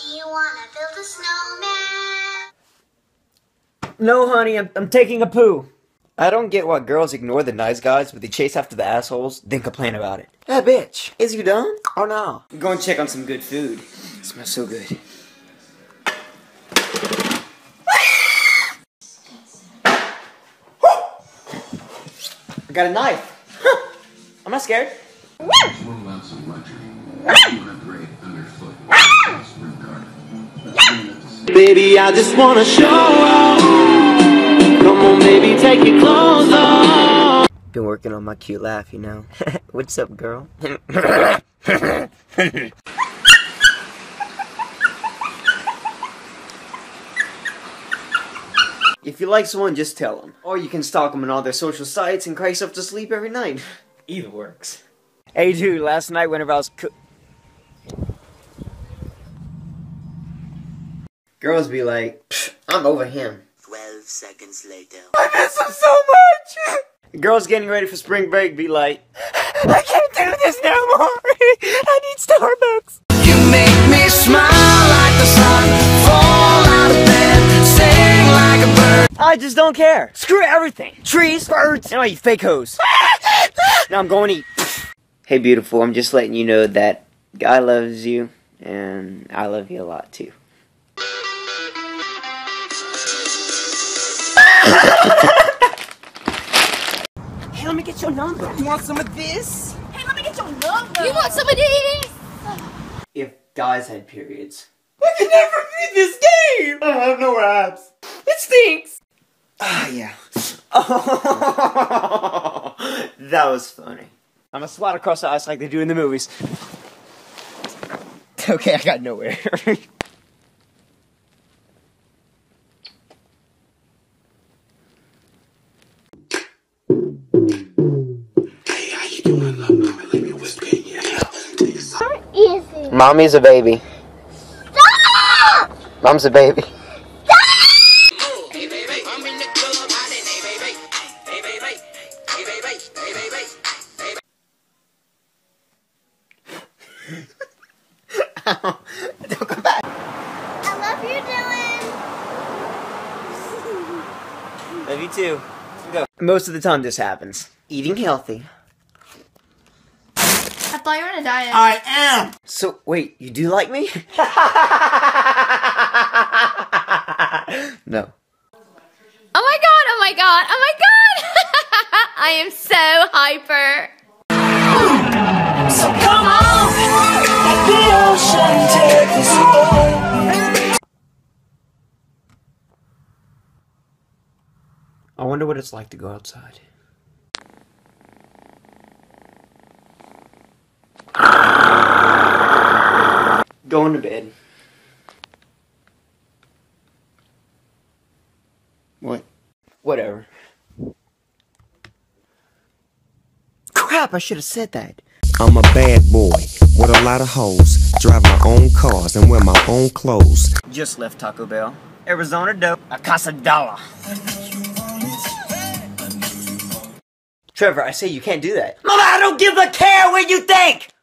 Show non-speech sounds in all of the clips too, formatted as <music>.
Do you wanna build a snowman? No, honey, I'm, I'm taking a poo. I don't get why girls ignore the nice guys, but they chase after the assholes, then complain about it. That bitch, is you done? Or oh, no? Go and check on some good food. It smells so good. <gasps> I got a knife. I'm not scared. Baby, I just wanna show off. Come on, baby, take your clothes off. Been working on my cute laugh, you know. <laughs> What's up, girl? <laughs> if you like someone, just tell them. Or you can stalk them on all their social sites and cry yourself to sleep every night. <laughs> Either works. Hey, dude, last night whenever I was cook. Girls be like, "Pfft, I'm over him. 12 seconds later. I miss him so much! Girls getting ready for spring break be like, I can't do this no more! I need Starbucks! You make me smile like the sun. Fall out of bed, sing like a bird. I just don't care. Screw everything. Trees, birds, and all you fake hoes. now I'm going to eat. Hey, beautiful, I'm just letting you know that God loves you, and I love you a lot too. <laughs> hey, let me get your number. You want some of this? Hey, let me get your number. You want some of these? If guys had periods. I can never beat this game! I have no abs. It stinks! Ah, yeah. Oh, <laughs> that was funny. I'm gonna slide across the ice like they do in the movies. <laughs> Okay, I got nowhere. Mommy's a baby. Mom's a baby. Don't come back. I love you, Dylan. Love you too. Go. Most of the time this happens. Eating healthy. I thought you were on a diet. I am! So, wait, you do like me? <laughs> no. Oh my god, oh my god, oh my god! <laughs> I am so hyper. So come on, let the ocean take us home. I wonder what it's like to go outside. Going to bed. What? Whatever. Crap, I should have said that. I'm a bad boy with a lot of hoes. Drive my own cars and wear my own clothes. Just left Taco Bell. Arizona dope. A casa dollar. Trevor, I say you can't do that. Mama, I don't give a care what you think!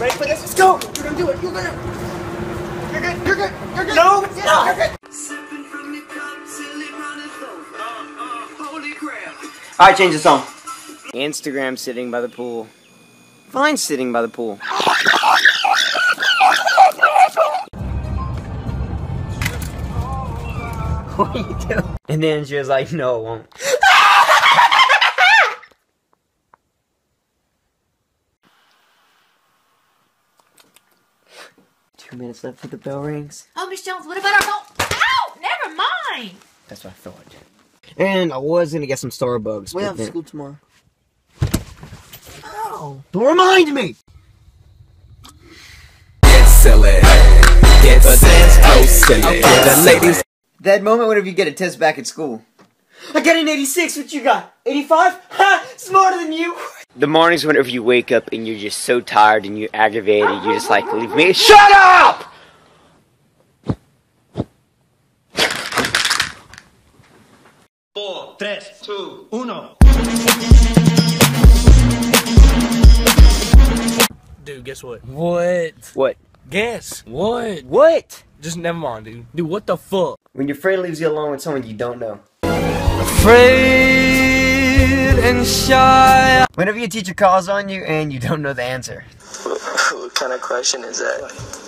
Ready for this? Ready for this? Let's go! You're gonna do it! You're gonna... You're good! You're good! You're good! No! No! You're good! Alright, change the song. Instagram sitting by the pool. Vine sitting by the pool. <laughs> what are you doing? And then she was like, no, it won't. Two minutes left for the bell rings. Oh, Miss Jones, what about our phone? Ow! Never mind. That's what I thought. And I was gonna get some Starbucks. We have then- school tomorrow. Oh! Don't remind me! Silly. Get so silly. Oh, the ladies That moment whenever you get a test back at school. I got an 86, what you got? 85? Ha! Smarter than you! The mornings whenever you wake up and you're just so tired and you're aggravated, you're just like, leave me. <laughs> SHUT UP! Four, tres, two, uno. Dude, guess what? What? What? Guess. What? What? Just never mind, dude. Dude, what the fuck? When your friend leaves you alone with someone you don't know. Afraid and shy. Whenever your teacher calls on you and you don't know the answer. What kind of question is that?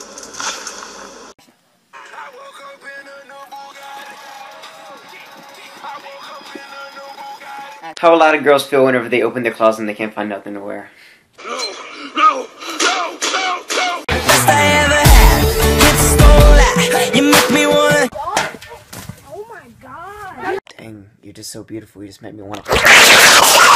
How a lot of girls feel whenever they open their closet and they can't find nothing to wear. So beautiful. You just make me want to.